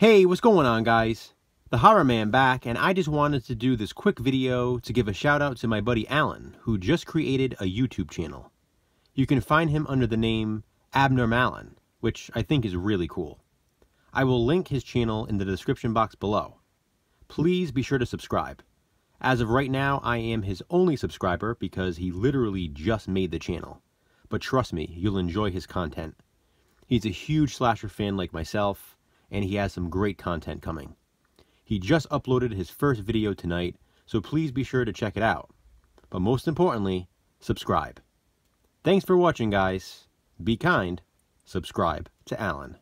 Hey, what's going on guys? The Horror Man back and I just wanted to do this quick video to give a shout out to my buddy Alan who just created a YouTube channel. You can find him under the name AbnormAlan, which I think is really cool. I will link his channel in the description box below. Please be sure to subscribe. As of right now, I am his only subscriber because he literally just made the channel. But trust me, you'll enjoy his content. He's a huge slasher fan like myself, and he has some great content coming. He just uploaded his first video tonight, so please be sure to check it out. But most importantly, subscribe. Thanks for watching, guys. Be kind. Subscribe to Alan.